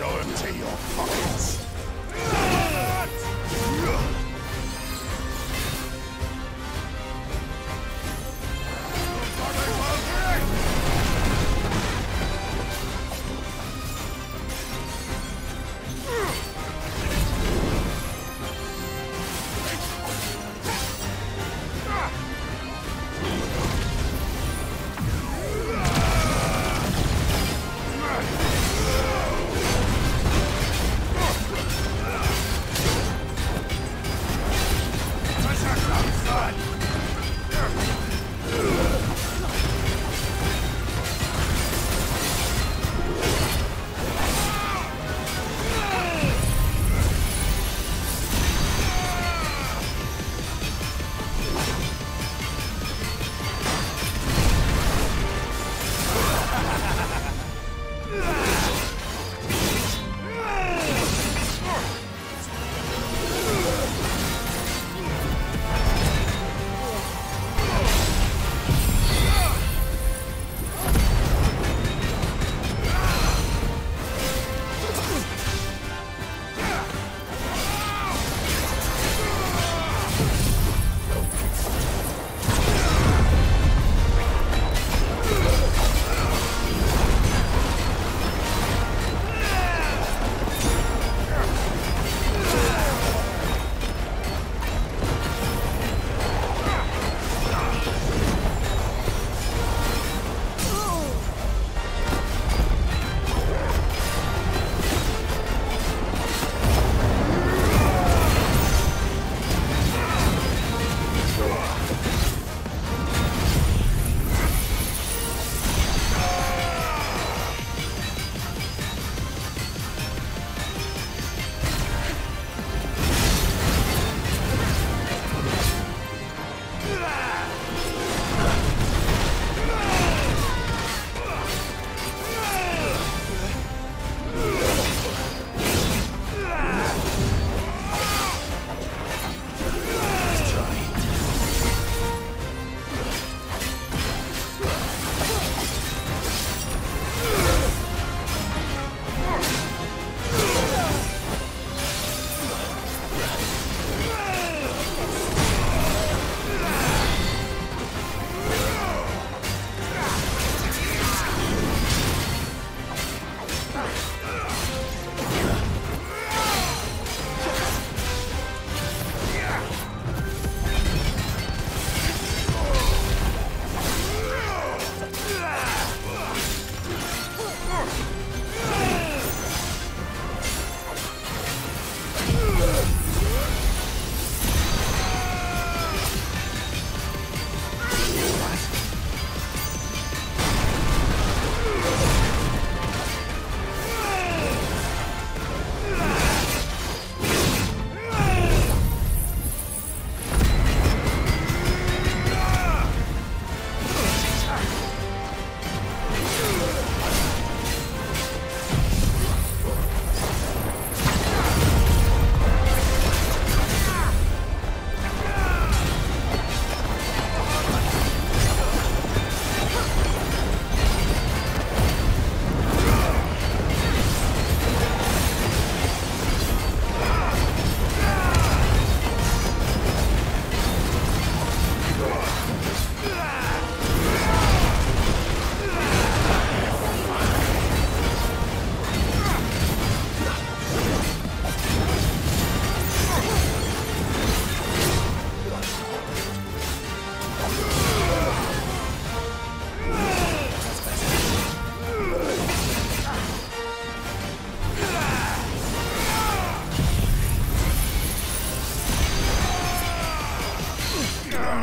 Into your pockets.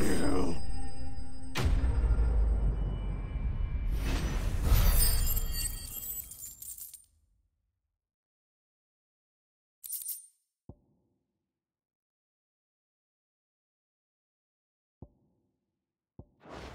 you.